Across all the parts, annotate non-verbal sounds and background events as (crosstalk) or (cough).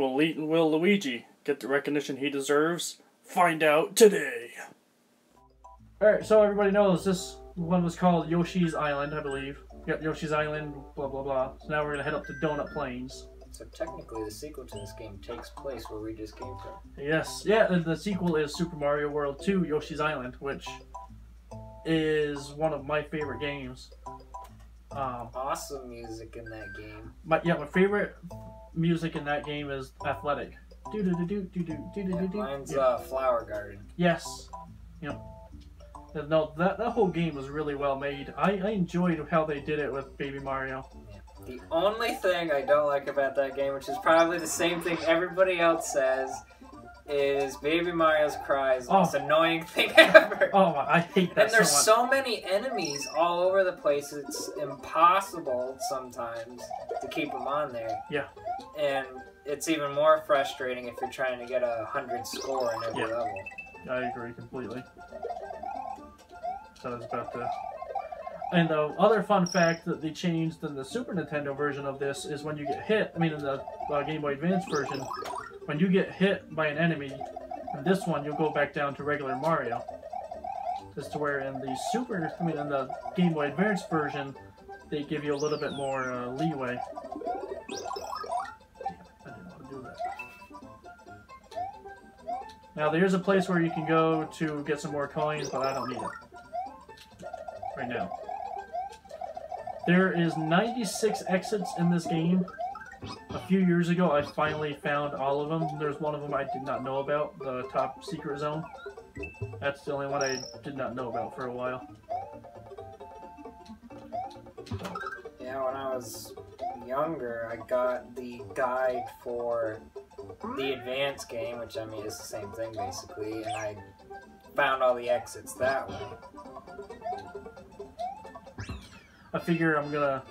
Will, Le- will Luigi get the recognition he deserves? Find out today. Alright, so everybody knows this one was called Yoshi's Island, I believe. Yep, Yoshi's Island, blah blah blah. So now we're gonna head up to Donut Plains. So technically, the sequel to this game takes place where we just came from. Yes, yeah, and the sequel is Super Mario World 2 Yoshi's Island, which is one of my favorite games. Um, Awesome music in that game. But yeah, my favorite music in that game is Athletic. Do do do do do do do do do mine's Yeah. uh, Flower Garden. Yes. Yep. Yeah, No, that that whole game was really well made. I, I enjoyed how they did it with Baby Mario. The only thing I don't like about that game, which is probably the same thing everybody else says, is Baby Mario's cries. the Oh. most annoying thing (laughs) ever. Oh, I hate that and there's so so many enemies all over the place. It's impossible sometimes to keep them on there. Yeah. And it's even more frustrating if you're trying to get a hundred score in every Yeah. level. I agree completely. So I was about to. And the other fun fact that they changed in the Super Nintendo version of this is when you get hit. I mean, in the uh, Game Boy Advance version, when you get hit by an enemy, in this one you'll go back down to regular Mario. Just to where in the Super, I mean, in the Game Boy Advance version, they give you a little bit more uh, leeway. Now there's a place where you can go to get some more coins, but I don't need it right now. There is 96 exits in this game. A few years ago, I finally found all of them. There's one of them I did not know about, the top secret zone. That's the only one I did not know about for a while. Yeah, when I was younger, I got the guide for the advanced game, which I mean is the same thing basically, and I found all the exits that way. I figure I'm gonna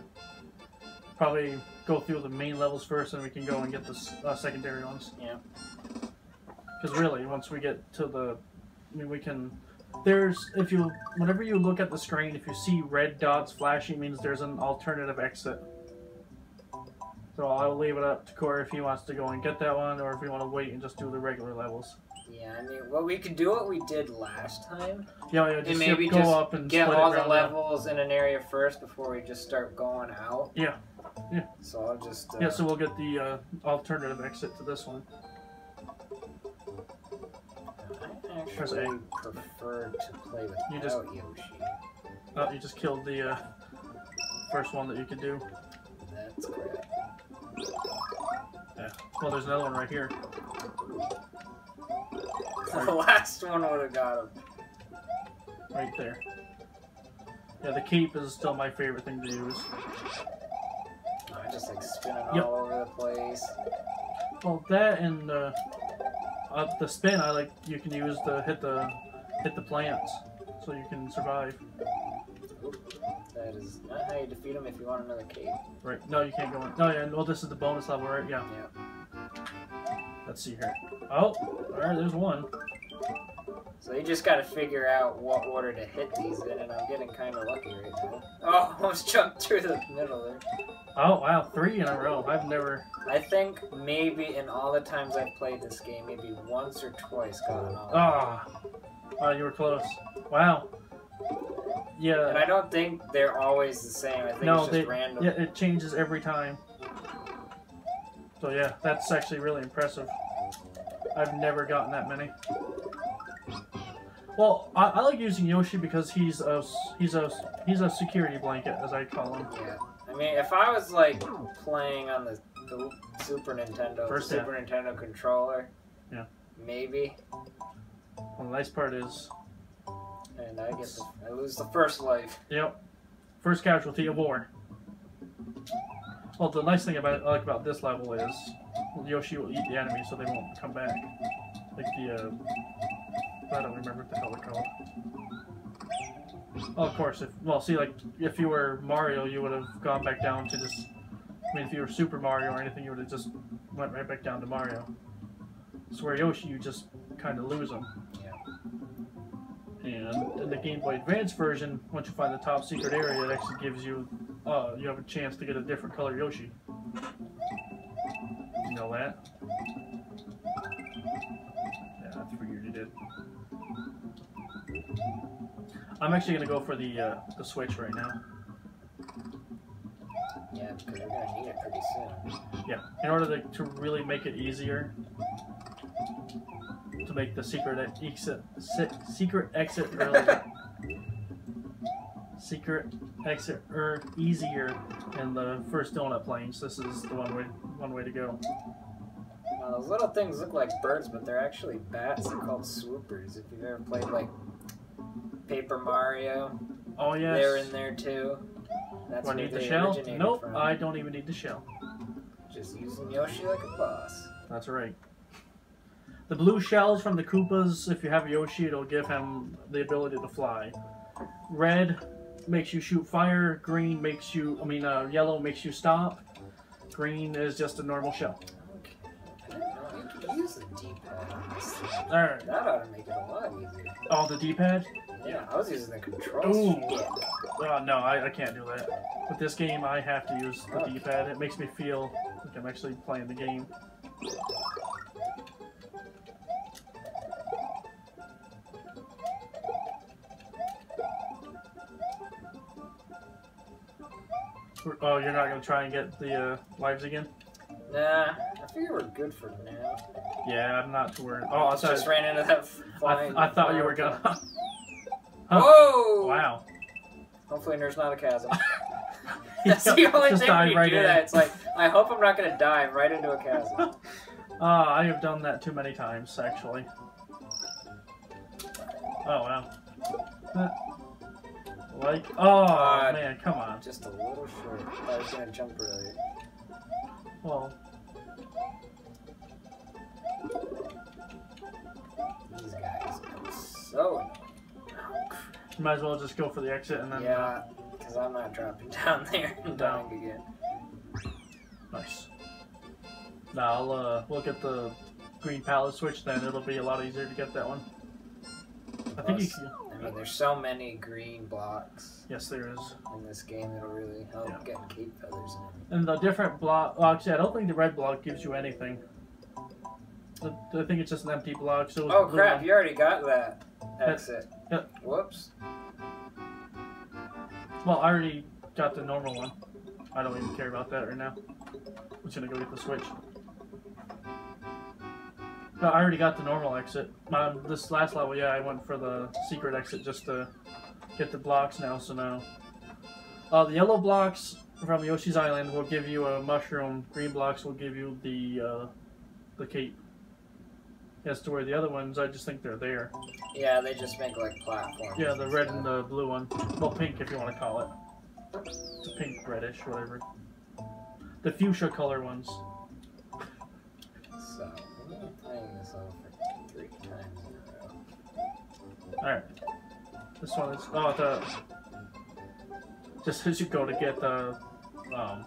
probably go through the main levels first, and we can go and get the uh, secondary ones. Yeah. Because really, once we get to the, I mean, we can. There's if you whenever you look at the screen, if you see red dots flashing, it means there's an alternative exit. So I'll leave it up to Corey if he wants to go and get that one, or if we want to wait and just do the regular levels. Yeah, I mean, well, we could do what we did last time, Yeah, yeah, just and maybe go just up and get all the levels in an area first before we just start going out. Yeah. Yeah. So I'll just. Uh, Yeah, so we'll get the uh, alternative exit to this one. I actually A. prefer to play without You just- Yoshi. Oh, you just killed the uh, first one that you could do. That's crap. Yeah. Well, there's another one right here. (laughs) the last one would have got him. Right there. Yeah, the cape is still my favorite thing to use. Just like spinning Yep. all over the place. Well, that and uh, uh, the spin I like you can use to hit the hit the plants, so you can survive. That is not how you defeat him if you want another cave. Right? No, you can't go in. No, yeah. Well, this is the bonus level, right? Yeah. Yeah. Let's see here. Oh, all right. There's one. So you just gotta figure out what order to hit these in, and I'm getting kind of lucky right now. Oh, (laughs) almost jumped through the middle there. Oh wow, three in a row. I've never. I think maybe in all the times I've played this game, maybe once or twice got gotten all. Ah. Oh, you were close. Wow. Yeah. And I don't think they're always the same. I think No, it's just they. random. Yeah, it changes every time. So yeah, that's actually really impressive. I've never gotten that many. Well, I, I like using Yoshi because he's a he's a he's a security blanket, as I call him. Yeah. I mean, if I was like playing on the, the Super Nintendo, First the Super Nintendo controller, Yeah. maybe, Well, the nice part is, and I get the, I lose the first life. yep, first casualty of war. Well, the nice thing about I like about this level is Yoshi will eat the enemy, so they won't come back. Like the uh, I don't remember what the hell they're called. Of course. If well, see, like if you were Mario, you would have gone back down to just. I mean, if you were Super Mario or anything, you would have just went right back down to Mario. So where Yoshi, you just kind of lose them. And in the Game Boy Advance version, once you find the top secret area, it actually gives you, uh, you have a chance to get a different color Yoshi. And know that. Yeah, I figured you did. I'm actually gonna go for the uh, the switch right now. Yeah, because we're gonna need it pretty soon. Yeah, in order to, to really make it easier to make the secret exit secret exit earlier. (laughs) secret exit er, easier in the first Donut Plains. This is the one way one way to go. Now, those little things look like birds, but they're actually bats. They're called swoopers. If you've ever played like Paper Mario, Oh yes. they're in there too. That's Do I need the shell? Nope, from. I don't even need the shell. Just using Yoshi like a boss. That's right. The blue shells from the Koopas, if you have Yoshi, it'll give him the ability to fly. Red makes you shoot fire. Green makes you, I mean, uh, yellow makes you stop. Green is just a normal shell. Okay. I you could use the D-pad on this thing. Alright. That ought to make it a lot easier. Oh, the D-pad? Yeah, I was using the controls. Ooh. Oh, no, I, I can't do that. With this game, I have to use the. D-pad. It makes me feel like I'm actually playing the game. Oh, you're not gonna try and get the uh, lives again? Nah, I figure we're good for now. Yeah, I'm not too worried. Oh, I just ran into that I, flying. I thought you were gonna. Huh. Whoa! Wow. Hopefully there's not a chasm. (laughs) That's the only Just thing dive when you right do in. that. It's like I hope I'm not gonna dive right into a chasm. (laughs) Ah, I have done that too many times, actually. Oh, wow. Huh. Like, oh, God. man, come on. Just a little short. I was gonna jump earlier. Well, might as well just go for the exit and then. Uh, Yeah, because I'm not dropping (laughs) down there and dying again. nice. Now, I'll, uh, we'll get the green palette switch, then it'll be a lot easier to get that one. I think you can. I mean, there's so many green blocks Yes, there is. in this game it'll really help Yeah. get cape feathers and. And the different block. Well, actually, I don't think the red block gives you anything. I think it's just an empty block. So Oh crap! You already got that exit. Yep. Whoops. Well, I already got the normal one. I don't even care about that right now. I'm just gonna go get the switch. No, I already got the normal exit. Um, this last level, yeah, I went for the secret exit just to get the blocks now. So now, uh, the yellow blocks from Yoshi's Island will give you a mushroom. Green blocks will give you the uh, the cape. As to where the other ones, I just think they're there. Yeah, they just make like platforms. Yeah, the red stuff. and the blue one. Well, pink if you want to call it. It's a pink, reddish, whatever. The fuchsia color ones. So, I'm gonna playing this over three times in a row. Alright. This one is. Oh, the. Just as you go to get the. Um.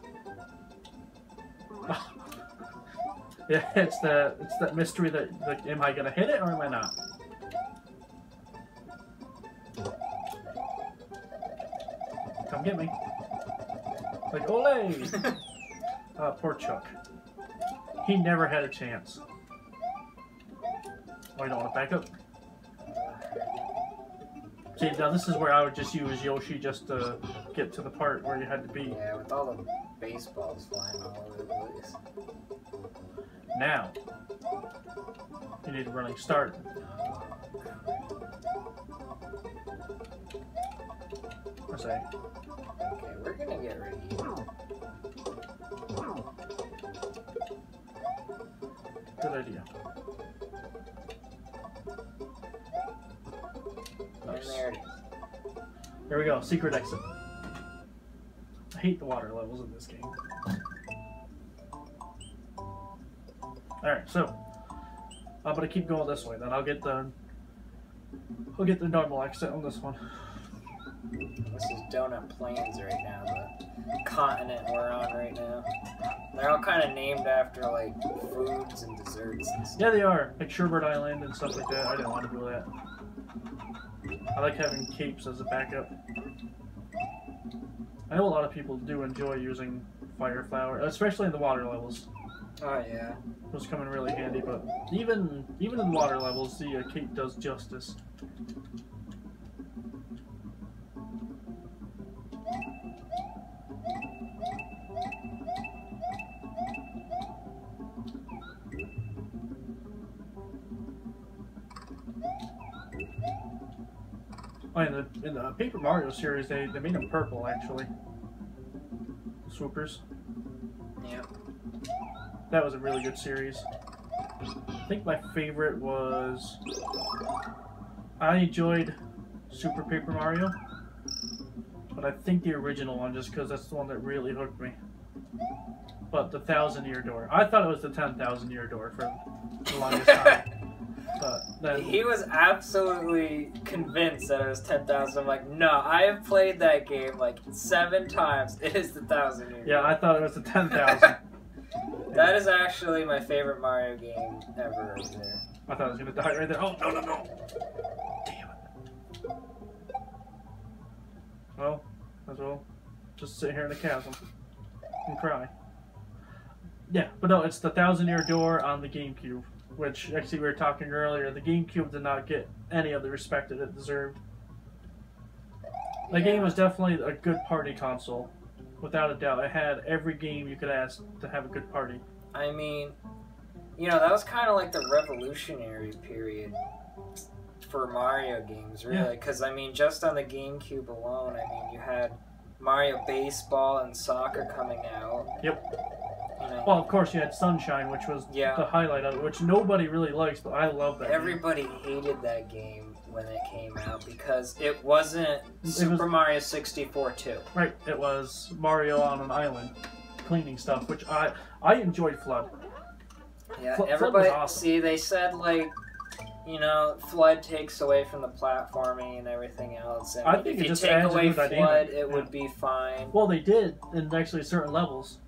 Yeah, (laughs) it's the it's that mystery that like, am I gonna hit it or am I not? Come get me. Like ole. (laughs) Uh, poor Chuck. He never had a chance. Oh, you don't want to back up? See, now this is where I would just use Yoshi just to get to the part where you had to be. Yeah, with all the baseballs flying all over the place. Now, you need a running start. I say, Okay, we're gonna get ready. good idea. Nice. there it is. Here we go, secret exit. I hate the water levels in this game. Alright, so I'm gonna keep going this way, then I'll get the I'll get the normal exit on this one. This is Donut Plains right now, the continent we're on right now. They're all kind of named after like foods and desserts and stuff. Yeah, they are. Like Sherbert Island and stuff like that. I didn't want to do that. I like having capes as a backup. I know a lot of people do enjoy using fire flower, especially in the water levels. Oh yeah. was coming really handy. But even even in water levels, the uh, cape does justice. Oh, in the, in the Paper Mario series, they, they made them purple, actually. Swoopers. Yep. That was a really good series. I think my favorite was. I enjoyed Super Paper Mario, but I think the original one, just because that's the one that really hooked me. But the Thousand Year Door. I thought it was the Ten Thousand Year Door for the longest time. (laughs) but then. He was absolutely convinced that it was 10,000. I'm like, no, I have played that game like seven times. It is the 1,000 year. Yeah, I thought it was the 10,000. (laughs) That is actually my favorite Mario game ever right there. I thought I was gonna die right there. Oh, no, no, no! Damn it. Well, as well just sit here in the chasm and cry. Yeah, but no, it's the Thousand Year Door on the GameCube, which actually we were talking earlier. The GameCube did not get any of the respect that it deserved. The Yeah. game was definitely a good party console, without a doubt. It had every game you could ask to have a good party. I mean, you know, that was kind of like the revolutionary period for Mario games, really. Because, I mean, just on the GameCube alone, I mean, you had Mario Baseball and Soccer coming out. Yep. You know, Well, of course, you had Sunshine, which was Yeah. the highlight of it, which nobody really likes, but I love that. game. everybody hated that game when it came out because it wasn't was- Super Mario 64 2. Right, it was Mario on an island cleaning stuff, which I I enjoyed FLUDD. Yeah, Fl- FLUDD everybody. awesome. See, they said like, you know, FLUDD takes away from the platforming and everything else, and I think if it you just take away FLUDD, dynamic, it yeah. would be fine. Well, they did in actually certain levels,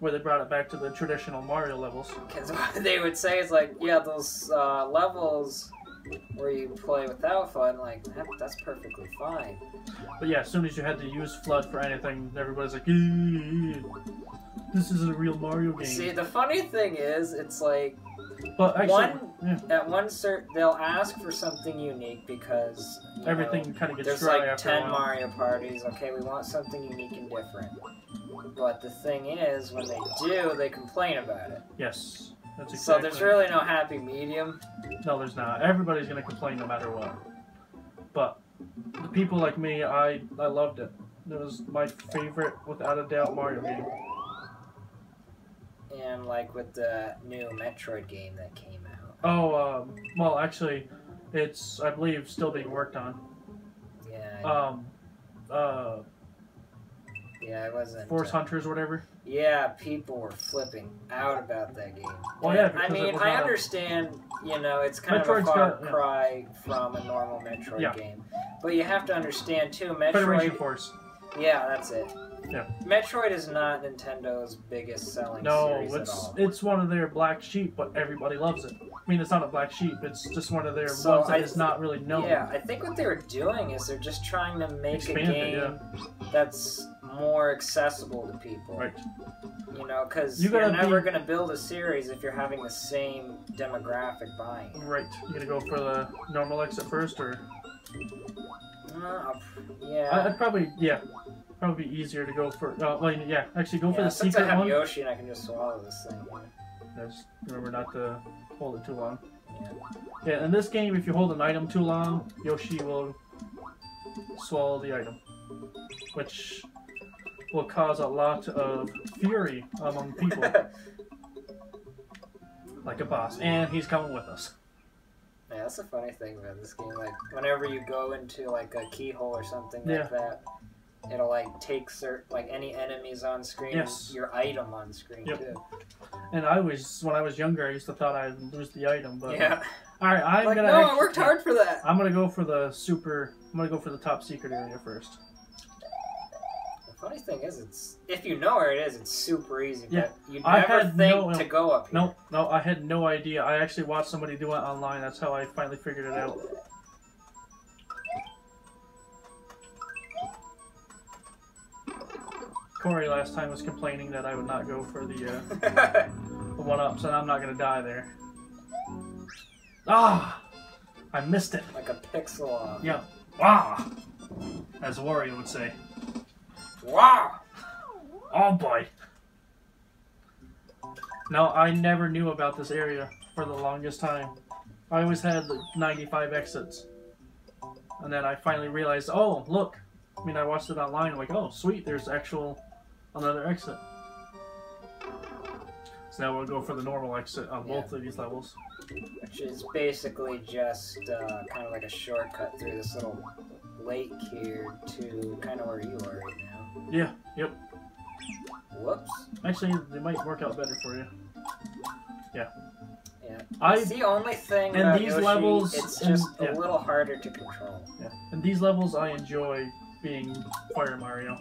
where they brought it back to the traditional Mario levels. (laughs) Because what they would say is like, yeah, those uh, levels where you play without FLUDD, like that, that's perfectly fine. But yeah, as soon as you had to use FLUDD for anything, everybody's like, "Eh, "This is a real Mario game." See, the funny thing is, it's like but actually, one- yeah, at one cert they'll ask for something unique because everything kind of gets There's dry like after ten a while. Mario parties. Okay, we want something unique and different. But the thing is, when they do, they complain about it. Yes, that's exactly. So there's really no happy medium. No, there's not. Everybody's gonna complain no matter what. But the people like me, I I loved it. It was my favorite, without a doubt, Mario game. And like with the new Metroid game that came out. Oh, um, well, actually, it's I believe still being worked on. Yeah, Um, uh, yeah, it wasn't. Force uh, Hunters or whatever. Yeah, people were flipping out about that game. Well, yeah, I mean, I not a- understand, you know, it's kind Metroid's of a far got- yeah. cry from a normal Metroid Yeah. game. But you have to understand, too, Federation Metroid... Force. Yeah, that's it. Yeah. Metroid is not Nintendo's biggest selling No, it's all. it's one of their black sheep, but everybody loves it. I mean, it's not a black sheep. It's just one of their So ones that I is not really known. Yeah, I think what they were doing is they're just trying to make Expand a it, game yeah. that's more accessible to people. Right. You know, because You are never be- going to build a series if you're having the same demographic buying. Right. You gonna go for the normal exit first, or Uh, yeah. I'd probably yeah, probably be easier to go for. Uh, well, yeah, actually go for yeah, the since I secret have one. Yoshi and I can just swallow this thing. Yeah, just remember not to hold it too long. Yeah. Yeah, in this game, if you hold an item too long, Yoshi will swallow the item, which will cause a lot of fury among people, (laughs) like a boss. And he's coming with us. Yeah, that's the funny thing about this game. Like, whenever you go into like a keyhole or something Yeah. like that, it'll like take cert like any enemies on screen, Yes. your item on screen Yep. too. And I was when I was younger, I used to thought I'd lose the item, but yeah, all right, I'm like gonna. no, I worked hard for that. I'm gonna go for the super. I'm gonna go for the top secret area first. The funny thing is, it's if you know where it is, it's super easy. Yeah. I never had think no- to go up here. No, no, I had no idea. I actually watched somebody do it online. That's how I finally figured it out. Corey last time was complaining that I would not go for the uh, one up, so I'm not gonna die there. Ah! I missed it. Like a pixel off. Yeah. Ah! As Wario would say. Wow! Oh boy. No, I never knew about this area for the longest time. I always had like 95 exits. And then I finally realized, oh, look. I mean, I watched it online. I'm like, oh, sweet, there's actual another exit. So now we'll go for the normal exit on both of these levels. Which is basically just uh, kind of like a shortcut through this little lake here to kind of where you are right now. Yeah, yep. Whoops. Actually, they might work out better for you. Yeah. Yeah. I It's the only thing and about these Yoshi, levels it's and- just yeah. a little harder to control. Yeah. In these levels, I enjoy being Fire Mario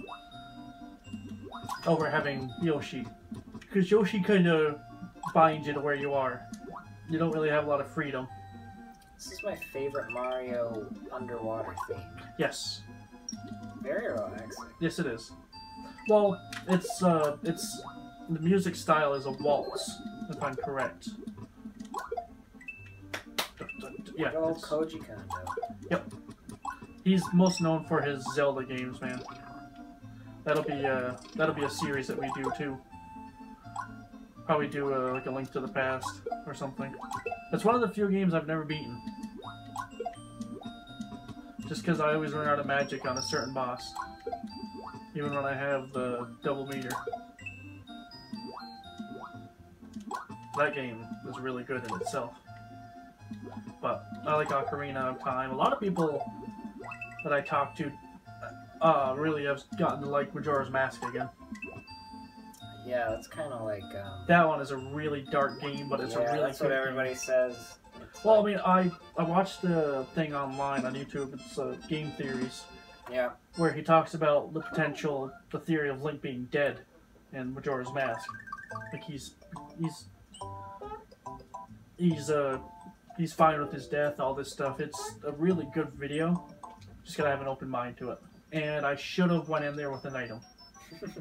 over having Yoshi. Because Yoshi kind of binds you to where you are. You don't really have a lot of freedom. This is my favorite Mario underwater theme. Yes. Very relaxing. Yes, it is. Well, it's, uh, it's, the music style is a waltz, if I'm correct. Yeah, Good old it's- Koji Kondo. He's most known for his Zelda games, man. That'll be uh that'll be a series that we do too. Probably do uh, like a Link to the Past or something. That's one of the few games I've never beaten. Just because I always run out of magic on a certain boss, even when I have the double meter. That game was really good in itself. But I like Ocarina of Time. A lot of people that I talk to uh, really have gotten to like Majora's Mask again. Yeah, it's kind of like. Um, That one is a really dark game, but it's yeah, a really that's what game. everybody says. Well, I mean, I I watched the thing online on YouTube. It's uh, Game Theories, yeah, where he talks about the potential, the theory of Link being dead in Majora's Mask. Like he's he's he's uh he's fine with his death, all this stuff. It's a really good video. Just gotta have an open mind to it. And I should have went in there with an item. (laughs)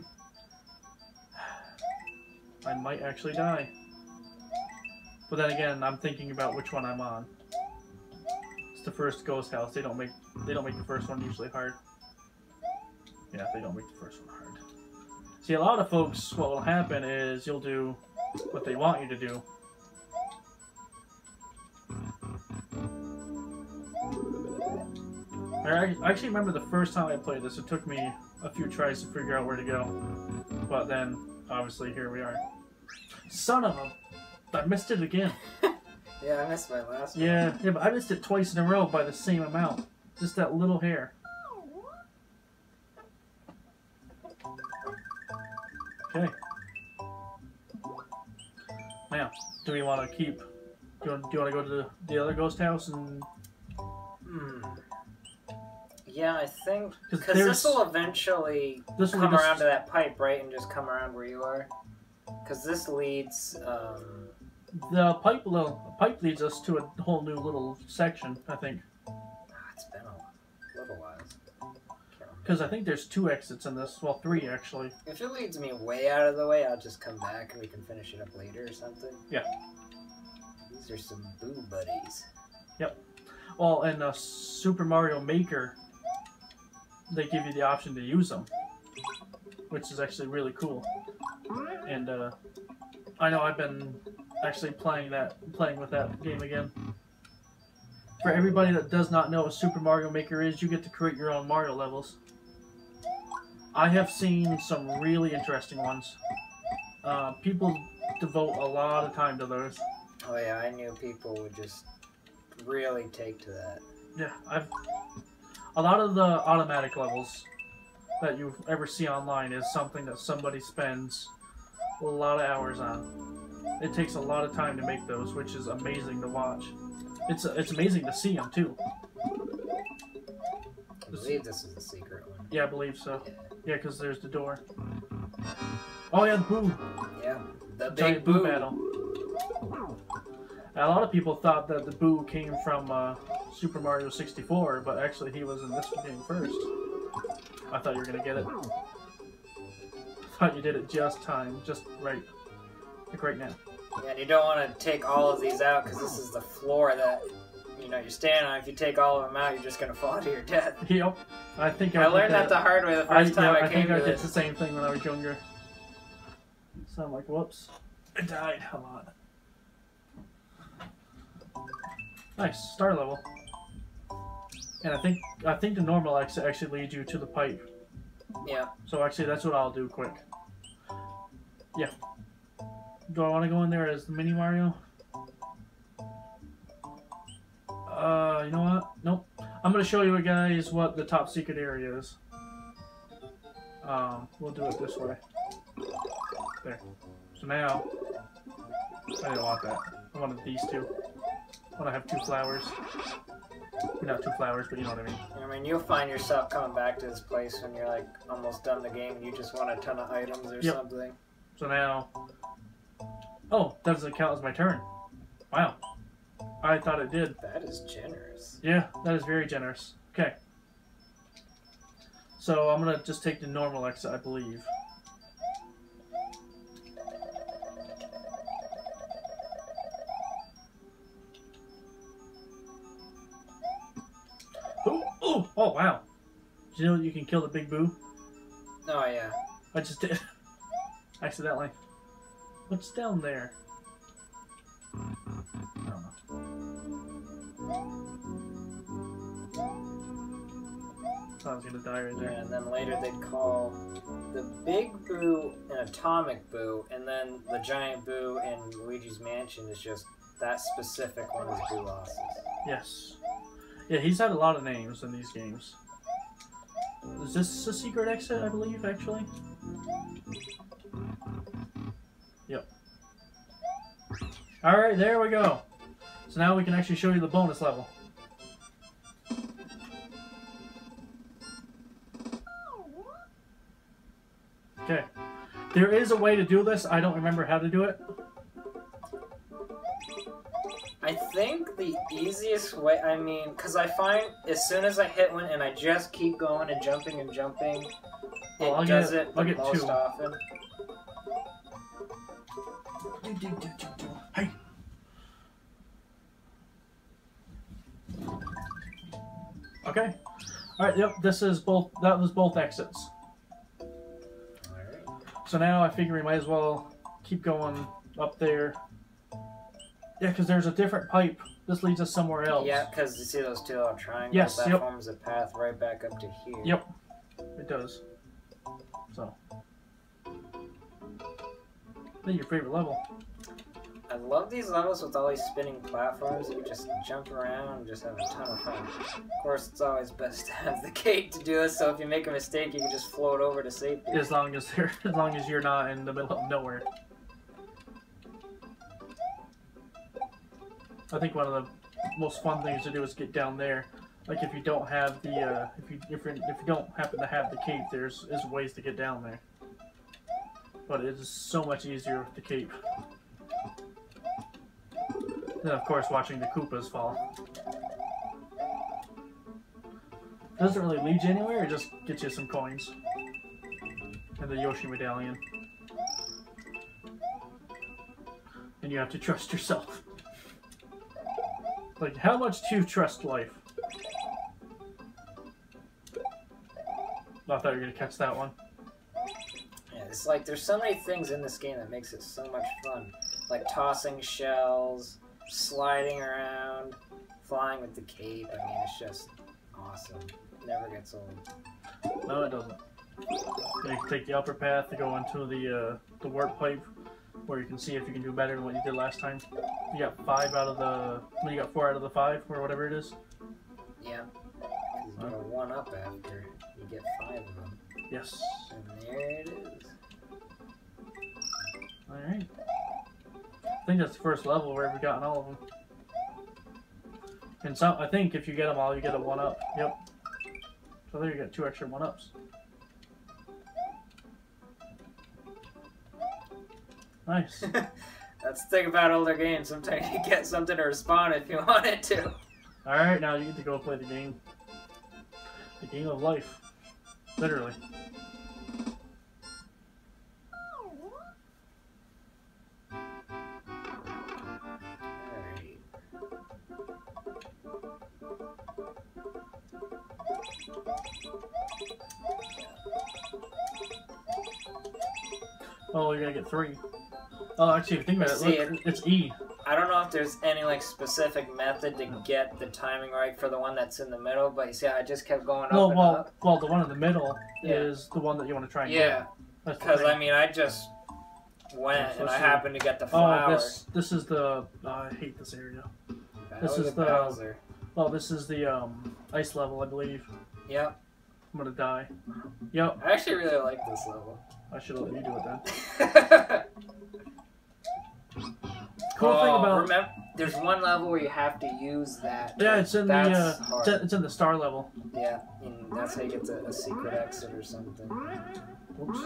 I might actually die. But then again, I'm thinking about which one I'm on. It's the first ghost house. They don't make they don't make the first one usually hard. Yeah, they don't make the first one hard. See, a lot of folks, what will happen is you'll do what they want you to do. I actually remember the first time I played this, it took me a few tries to figure out where to go. But then, obviously, here we are. Son of a... I missed it again. (laughs) yeah, I missed my last one. Yeah, yeah, but I missed it twice in a row by the same amount. Just that little hair. Okay. Now, do we want to keep? Do you want, do you want to go to the, the other ghost house and? Hmm. Yeah, I think because this will eventually This come us- around to that pipe, right, and just come around where you are. Because this leads. Um, The pipe, the pipe leads us to a whole new little section, I think. ah, it's been a little while. Because I think there's two exits in this. Well, three actually. If it leads me way out of the way, I'll just come back and we can finish it up later or something. Yeah. These are some boo buddies. Yep. Well, in uh, Super Mario Maker, they give you the option to use them, which is actually really cool. And uh, I know I've been actually playing that, playing with that game again. For everybody that does not know what Super Mario Maker is, you get to create your own Mario levels. I have seen some really interesting ones. Uh, people devote a lot of time to those. Oh yeah, I knew people would just really take to that. Yeah, I've a lot of the automatic levels that you ever see online is something that somebody spends a lot of hours on. It takes a lot of time to make those, which is amazing to watch. It's it's amazing to see them too. I believe this is the secret one. Yeah, I believe so. Yeah, Yeah, because there's the door. Oh yeah, the boo yeah. the giant big boo boo. battle. A lot of people thought that the boo came from uh, Super Mario 64, but actually he was in this game first. I thought you were gonna get it. I thought you did it just time, just right, like right now. Yeah, and you don't want to take all of these out because this is the floor that you know you're standing on. If you take all of them out, you're just gonna fall to your death. Yep. I think I, I learned that the hard way the I, first time yeah, I, I came think I to did the same thing when I was younger. So I'm like, whoops. I died a lot. Nice, star level. And I think I think the normal exit actually leads you to the pipe. Yeah. So actually that's what I'll do quick. Yeah. Do I want to go in there as the mini Mario? Uh, you know what? Nope. I'm gonna show you guys what the top secret area is. Um, we'll do it this way. There. So now, I didn't want that. I wanted these two. I want to have two flowers. Not two flowers, but you know what I mean. I mean, you'll find yourself coming back to this place when you're like almost done the game and you just want a ton of items or Yep. something. So now, oh, that doesn't count as my turn. Wow. I thought it did. That is generous. Yeah, that is very generous. Okay. So I'm gonna just take the normal exit, I believe. Oh wow. Do you know you can kill the big boo? Oh yeah. I just did. (laughs) Accidentally. What's down there? I don't know. I was gonna die right Yeah, there. and then later they'd call the big boo an atomic boo, and then the giant boo in Luigi's Mansion is just that specific one is Boolossus. Yes. Yeah, he's had a lot of names in these games. Is this a secret exit, I believe, actually? Yep. Alright, there we go. So now we can actually show you the bonus level. Okay. There is a way to do this. I don't remember how to do it. Think the easiest way, I mean, because I find as soon as I hit one and I just keep going and jumping and jumping, oh, it Well, I'll does get- it the get most two. often. Hey. Okay. All right. Yep. This is both. That was both exits. Alright. So now I figure we might as well keep going up there. Yeah, because there's a different pipe. This leads us somewhere else. Yeah, because you see those two little triangles? Yes, that yep. forms a path right back up to here. Yep. It does. So. That's your favorite level. I love these levels with all these spinning platforms. You can just jump around and just have a ton of fun. Of course, it's always best (laughs) to have the gate to do it, so if you make a mistake, you can just float over to safety. As long as (laughs) as long as you're not in the middle of nowhere. I think one of the most fun things to do is get down there. Like if you don't have the uh, if you if, if you don't happen to have the cape, there's is ways to get down there. But it is so much easier with the cape. Then of course watching the Koopas fall. Doesn't really lead you anywhere, it just gets you some coins. And the Yoshi medallion. And you have to (laughs) trust yourself. Like, how much do you trust life? I thought you were gonna catch that one. Yeah, it's like there's so many things in this game that makes it so much fun. Like tossing shells, sliding around, flying with the cape. I mean, it's just awesome. Never gets old. No, it doesn't. You can take the upper path to go into the uh, the warp pipe, where you can see if you can do better than what you did last time. You got five out of the. Well, you got four out of the five, or whatever it is. Yeah. 'Cause you go one up after you get five of them. Yes. And there it is. All right. I think that's the first level where we've gotten all of them. And some, I think if you get them all, you get a one up. Yep. So there you get two extra one ups. Nice. (laughs) That's the thing about older games. Sometimes you get something to respond if you (laughs) wanted to. All right, now you get to go play the game. The game of life, literally. Actually, think about it, See, look, it's E. I don't know if there's any like specific method to get the timing right for the one that's in the middle, but you see, I just kept going up Well, well, up. well, the one in the middle Yeah. is the one that you want to try and Yeah, get. Because. I mean, I just went and I happened to get the flower. Oh, this this is the. oh, I hate this area. this is the- Bowser. Oh, this is the um ice level, I believe. Yep. I'm gonna die. Yep, I actually really like this level. I should let you do it then. (laughs) Cool oh, thing about remember, there's one level where you have to use that. yeah, it's in That's the uh, it's in, the star level. Yeah, and that's how you get to a secret exit or something. Oops.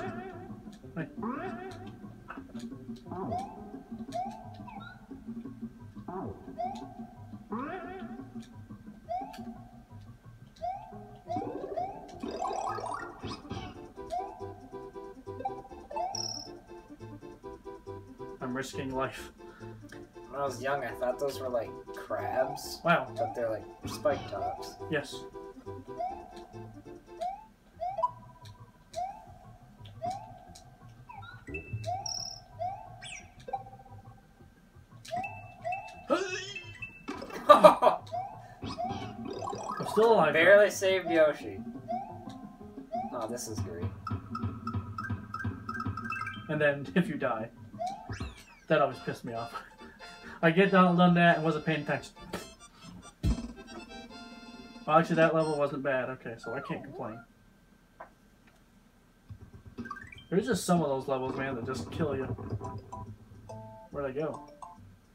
I'm risking life. When I was young, I thought those were like crabs, Wow. but they're like spike tops. Yes. (laughs) I'm still alive. though. Barely saved Yoshi. Oh, this is great. And then (laughs) if you die, that always pissed me off. I get done, done that and wasn't paying attention. Well, actually, that level wasn't bad. Okay, so I can't complain. There's just some of those levels, man, that just kill you. Where'd I go?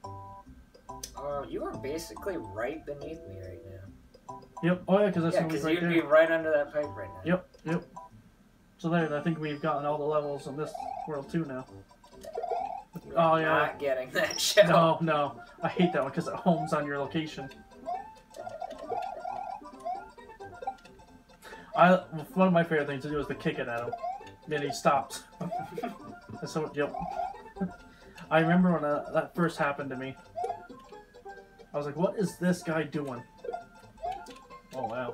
Oh, you are basically right beneath me right now. Yep. Oh yeah, because that's yeah, what because right you'd there. be right under that pipe right now. Yep. Yep. So there, I think we've gotten all the levels in this world too now. You're Oh, yeah. Not getting that shell. No, no, I hate that one because it homes on your location. I one of my favorite things to do is to kick it at him. Then he stops. (laughs) So, yep. I remember when uh, that first happened to me. I was like, "What is this guy doing?" Oh wow.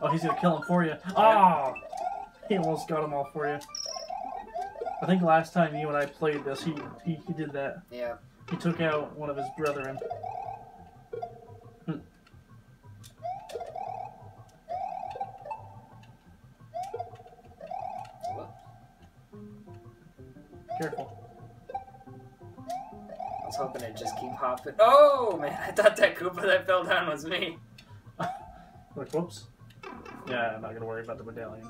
Oh, he's gonna kill him for you. Ah! He almost got him all for you. I think last time you and I played this, he he, he did that. Yeah. He took out one of his brethren. Careful. I was hoping it'd just keep hopping. Oh man, I thought that Koopa that fell down was me. (laughs) Like, whoops. Yeah, I'm not gonna worry about the medallion.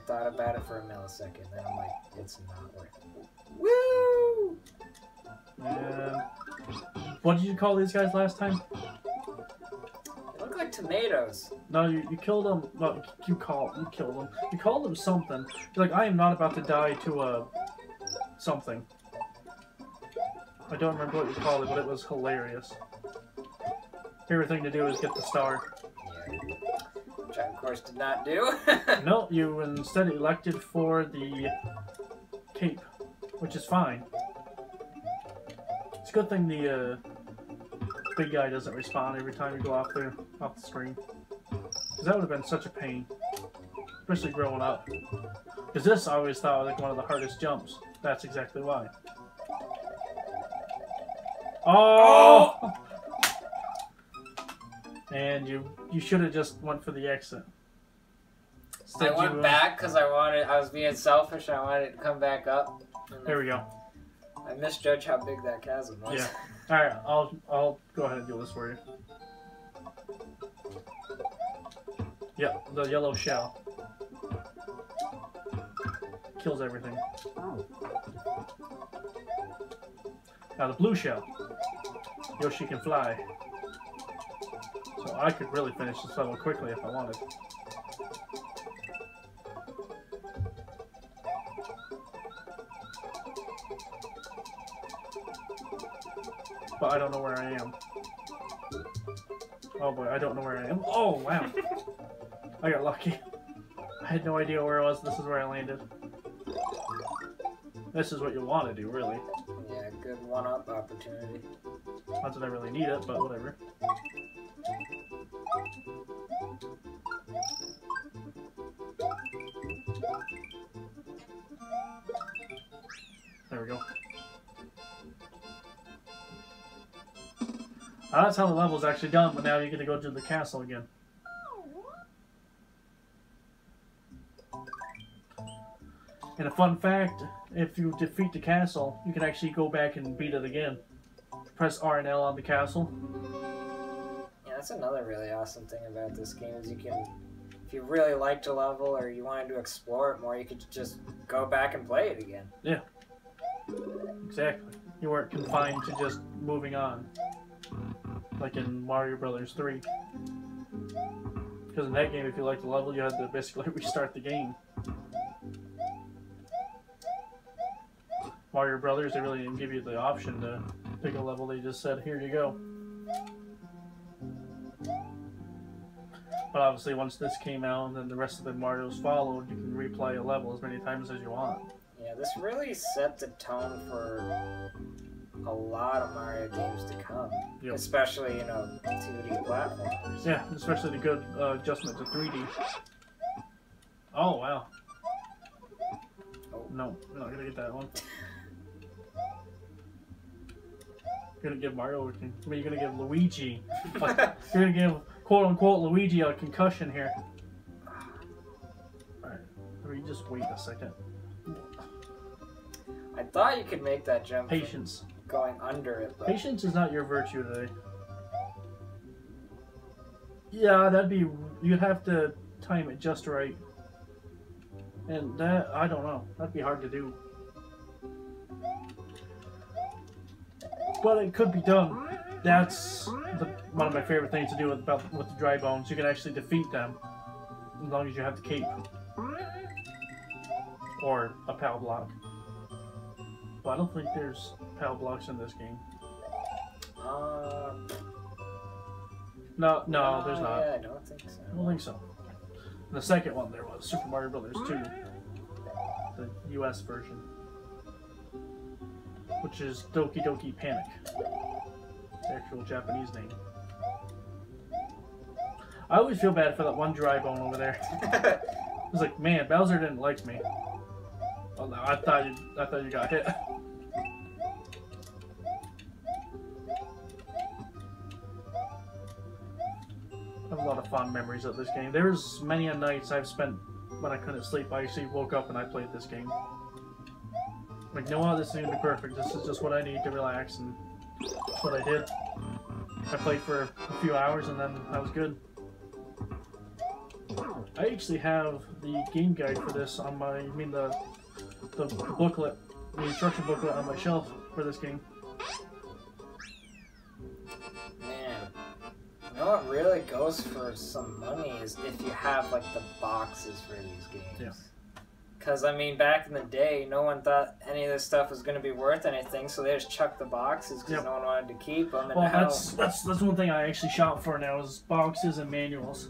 I thought about it for a millisecond, then I'm like, it's not worth it. Woo! And what did you call these guys last time? They look like tomatoes. No, you, you killed them. Well, you call you killed them. You called them something. You're like, I am not about to die to a something. I don't remember what you called it, but it was hilarious. Favorite thing to do is get the star. Yeah. Which I, of course, did not do. (laughs) No, you instead elected for the cape, which is fine. It's a good thing the uh, big guy doesn't respawn every time you go off the off the screen, because that would have been such a pain, especially growing up. Because this I always thought was like one of the hardest jumps. That's exactly why. Oh! And you you should have just went for the exit. I went you, uh, back because I wanted. I was being selfish. I wanted to come back up. And There we go. I misjudged how big that chasm was. Yeah. (laughs) All right, I'll I'll go ahead and do this for you. Yep, the yellow shell kills everything. Now the blue shell, Yoshi can fly. So I could really finish this level quickly if I wanted. But I don't know where I am. Oh boy, I don't know where I am. Oh wow! (laughs) I got lucky. I had no idea where I was. This is where I landed. This is what you want to do, really. Yeah, good one-up opportunity. Not that I really need it, but whatever. Ah, that's how the level's actually done, but now you're gonna go to the castle again. And a fun fact, if you defeat the castle, you can actually go back and beat it again. Press R and L on the castle. Yeah, that's another really awesome thing about this game is you can, if you really liked a level or you wanted to explore it more, you could just go back and play it again. Yeah, exactly. You weren't confined to just moving on. Like in Mario Brothers 3. Because in that game, if you liked the level, you had to basically (laughs) restart the game. Mario Brothers, they really didn't give you the option to pick a level. They just said, here you go. But obviously, once this came out and then the rest of the Marios followed, you can replay a level as many times as you want. Yeah, this really set the tone for a lot of Mario games to come. Yep. Especially, you know, 2D platformers. Yeah, especially the good uh, adjustment to 3D. Oh, wow. Oh. No, I'm not gonna get that one. You're gonna give Mario, a con- I mean, you're gonna give Luigi, (laughs) you're gonna give quote unquote Luigi a concussion here. Alright, let me just wait a second. I thought you could make that jump Patience. Going under it, Patience is not your virtue today. Yeah, that'd be. You'd have to time it just right. And that, I don't know. That'd be hard to do. But it could be done. That's the, one of my favorite things to do with, about, with the dry bones. You can actually defeat them as long as you have the cape. Or a POW block. But I don't think there's POW blocks in this game. uh, No, no, uh, there's not. Yeah, I don't think so. I don't think so. The second one there was Super Mario Brothers 2, the US version, which is Doki Doki Panic, the actual Japanese name. I always feel bad for that one dry bone over there. (laughs) I was like, man, Bowser didn't like me. Oh no, I thought you, I thought you got hit. (laughs) lot of fond memories of this game. There's many a nights I've spent when I couldn't sleep. I actually woke up and I played this game. Like, no, what? this is gonna be perfect. This is just what I need to relax, and that's what I did. I played for a few hours and then I was good. I actually have the game guide for this on my, I mean the, the booklet, the instruction booklet on my shelf for this game. Know what really goes for some money is if you have like the boxes for these games. Yeah. Cause I mean, back in the day, no one thought any of this stuff was going to be worth anything, so they just chucked the boxes because Yep. no one wanted to keep them. Well, now, that's that's that's one thing I actually shop for now is boxes and manuals,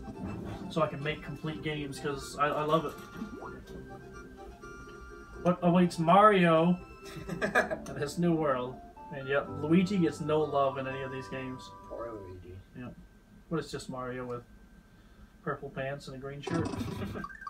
so I can make complete games because I, I love it. What awaits Mario (laughs) in his new world? And yep, Luigi gets no love in any of these games. Poor Luigi. But it's just Mario with purple pants and a green shirt. (laughs)